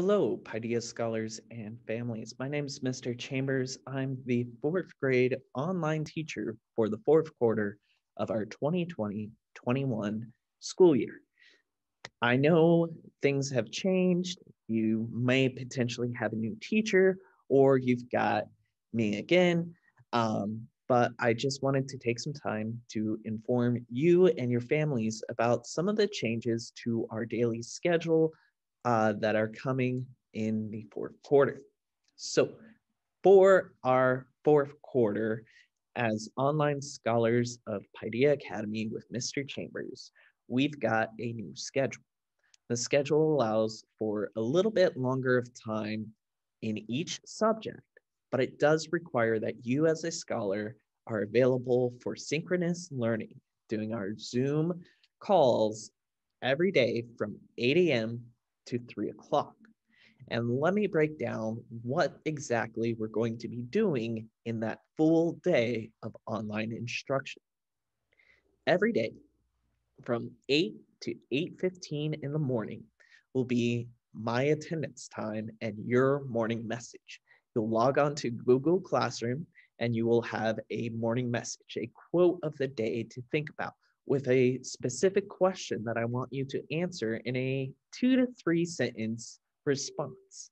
Hello, Paideia scholars and families. My name is Mr. Chambers. I'm the fourth grade online teacher for the fourth quarter of our 2020-21 school year. I know things have changed. You may potentially have a new teacher or you've got me again. Um, but I just wanted to take some time to inform you and your families about some of the changes to our daily schedule uh, that are coming in the fourth quarter. So for our fourth quarter, as online scholars of Paideia Academy with Mr. Chambers, we've got a new schedule. The schedule allows for a little bit longer of time in each subject, but it does require that you as a scholar are available for synchronous learning, doing our Zoom calls every day from 8 a.m to three o'clock. And let me break down what exactly we're going to be doing in that full day of online instruction. Every day from 8 to 8.15 in the morning will be my attendance time and your morning message. You'll log on to Google Classroom and you will have a morning message, a quote of the day to think about with a specific question that I want you to answer in a two to three sentence response.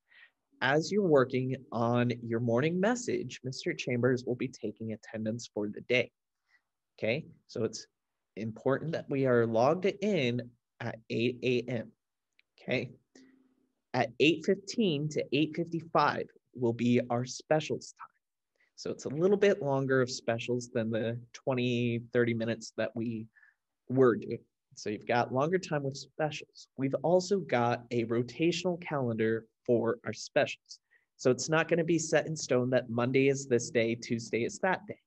As you're working on your morning message, Mr. Chambers will be taking attendance for the day. Okay, so it's important that we are logged in at 8 a.m. Okay, at 8.15 to 8.55 will be our specials time. So it's a little bit longer of specials than the 20, 30 minutes that we were doing. So you've got longer time with specials. We've also got a rotational calendar for our specials. So it's not going to be set in stone that Monday is this day, Tuesday is that day.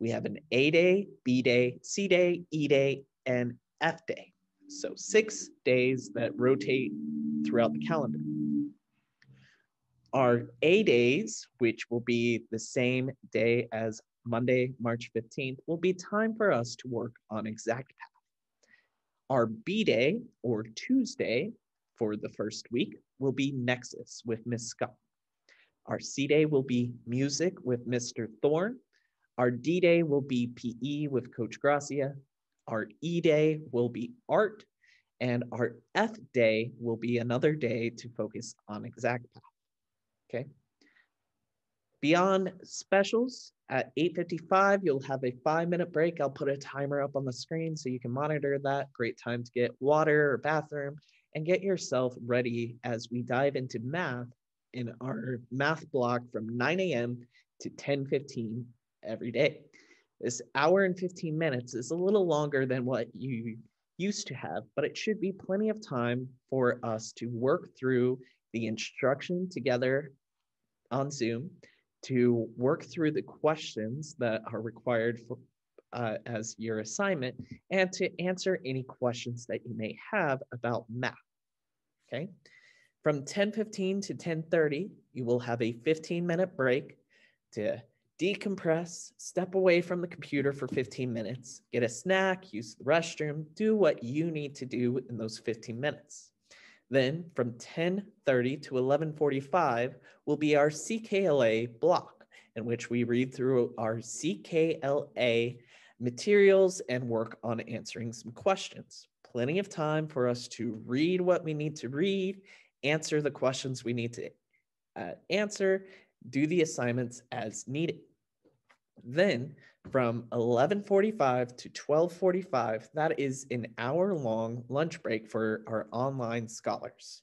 We have an A day, B day, C day, E day, and F day. So six days that rotate throughout the calendar. Our A days, which will be the same day as Monday, March 15th, will be time for us to work on exact our B day or Tuesday for the first week will be Nexus with Miss Scott. Our C day will be music with Mr. Thorne. Our D day will be PE with Coach Gracia. Our E day will be art. And our F day will be another day to focus on exact path. Okay. Beyond specials, at 8.55, you'll have a five minute break. I'll put a timer up on the screen so you can monitor that. Great time to get water or bathroom and get yourself ready as we dive into math in our math block from 9 a.m. to 10.15 every day. This hour and 15 minutes is a little longer than what you used to have, but it should be plenty of time for us to work through the instruction together on Zoom to work through the questions that are required for, uh, as your assignment and to answer any questions that you may have about math. Okay. From 10:15 to 10:30, you will have a 15 minute break to decompress, step away from the computer for 15 minutes, get a snack, use the restroom, do what you need to do in those 15 minutes. Then from 10:30 to 11:45 will be our CKLA block in which we read through our CKLA materials and work on answering some questions. Plenty of time for us to read what we need to read, answer the questions we need to uh, answer, do the assignments as needed. Then from 11:45 to 12:45 that is an hour long lunch break for our online scholars.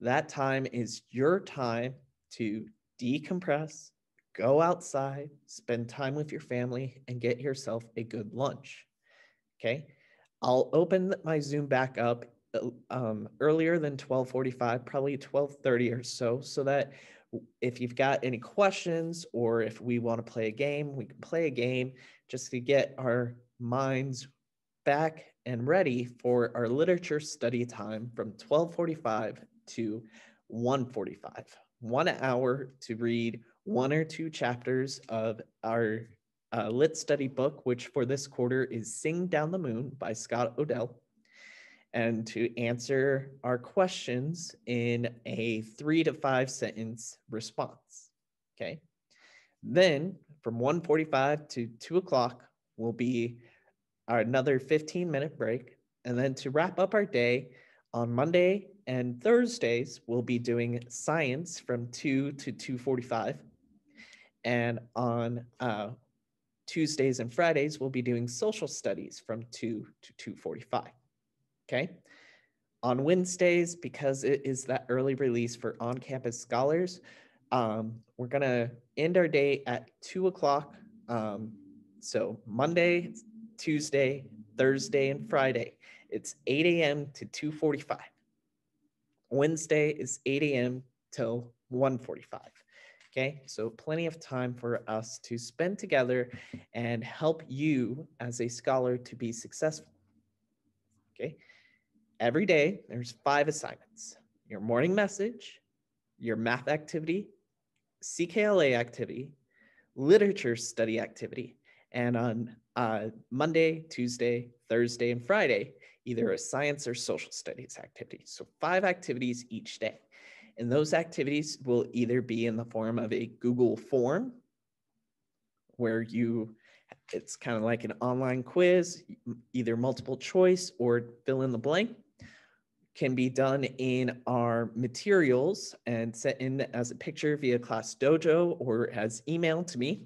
That time is your time to decompress go outside spend time with your family and get yourself a good lunch. Okay? I'll open my zoom back up uh, um, earlier than 12:45 probably 12:30 or so so that if you've got any questions or if we want to play a game, we can play a game just to get our minds back and ready for our literature study time from 1245 to 145. One hour to read one or two chapters of our uh, lit study book, which for this quarter is Sing Down the Moon by Scott O'Dell. And to answer our questions in a three to five sentence response. Okay. Then from 1:45 to 2 o'clock will be our another 15 minute break. And then to wrap up our day on Monday and Thursdays, we'll be doing science from 2 to 2:45. And on uh, Tuesdays and Fridays, we'll be doing social studies from 2 to 2:45. Okay. On Wednesdays, because it is that early release for on-campus scholars, um, we're gonna end our day at two o'clock. Um, so Monday, Tuesday, Thursday, and Friday, it's 8 a.m. to 2:45. Wednesday is 8 a.m. till 1:45. Okay, so plenty of time for us to spend together and help you as a scholar to be successful. Okay, every day there's five assignments your morning message, your math activity, CKLA activity, literature study activity, and on uh, Monday, Tuesday, Thursday, and Friday, either a science or social studies activity. So five activities each day. And those activities will either be in the form of a Google form where you, it's kind of like an online quiz, either multiple choice or fill in the blank can be done in our materials and sent in as a picture via Class Dojo or as email to me.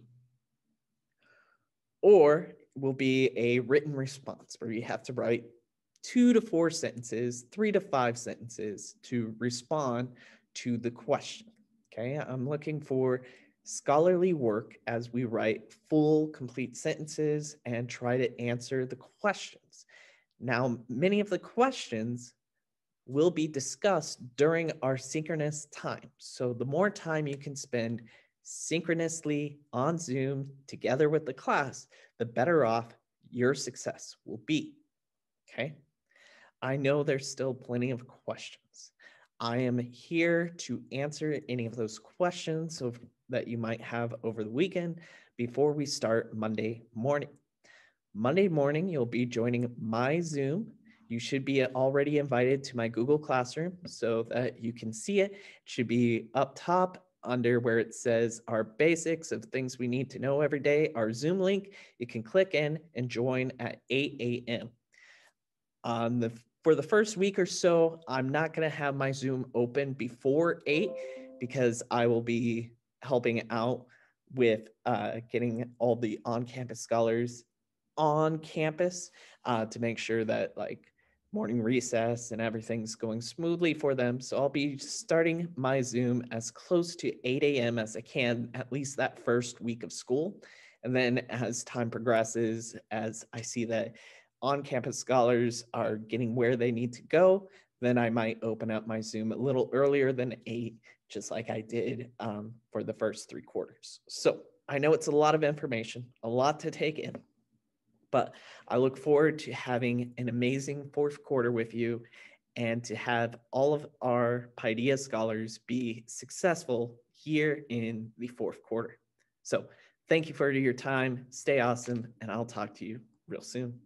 Or will be a written response where you have to write two to four sentences, three to five sentences to respond to the question. Okay, I'm looking for scholarly work as we write full, complete sentences and try to answer the questions. Now, many of the questions will be discussed during our synchronous time. So the more time you can spend synchronously on Zoom together with the class, the better off your success will be. Okay. I know there's still plenty of questions. I am here to answer any of those questions so that you might have over the weekend before we start Monday morning. Monday morning, you'll be joining my Zoom you should be already invited to my Google Classroom so that you can see it. It should be up top under where it says our basics of things we need to know every day, our Zoom link. You can click in and join at 8 a.m. On the for the first week or so, I'm not going to have my Zoom open before 8 because I will be helping out with uh, getting all the on-campus scholars on campus uh, to make sure that like morning recess and everything's going smoothly for them. So I'll be starting my Zoom as close to 8 a.m. as I can, at least that first week of school. And then as time progresses, as I see that on campus scholars are getting where they need to go, then I might open up my Zoom a little earlier than 8, just like I did um, for the first three quarters. So I know it's a lot of information, a lot to take in. But I look forward to having an amazing fourth quarter with you and to have all of our Paideia scholars be successful here in the fourth quarter. So thank you for your time. Stay awesome, and I'll talk to you real soon.